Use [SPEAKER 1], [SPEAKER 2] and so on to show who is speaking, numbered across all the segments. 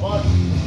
[SPEAKER 1] Jawohl.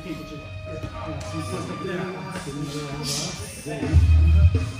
[SPEAKER 1] people to. Yeah.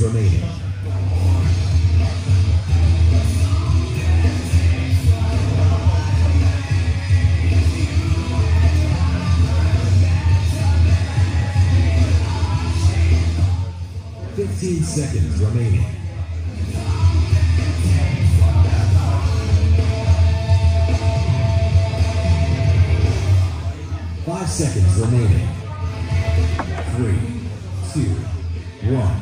[SPEAKER 2] Remaining. Fifteen seconds remaining. Five seconds remaining. Three, two, one,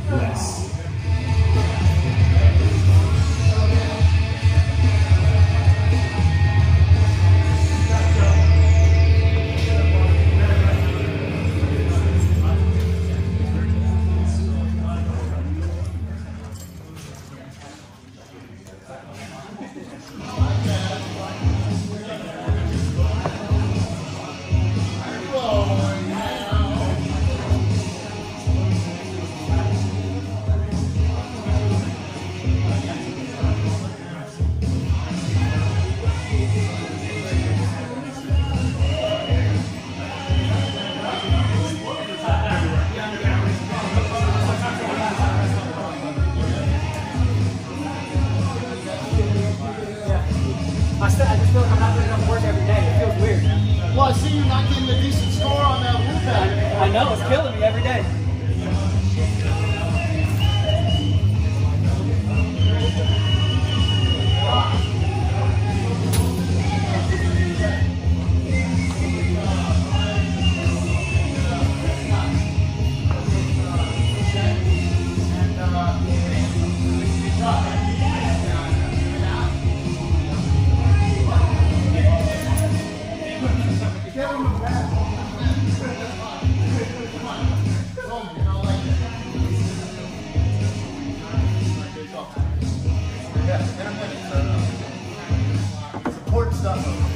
[SPEAKER 2] Oh.
[SPEAKER 3] I know, it's killing me every day.
[SPEAKER 1] Support stuff.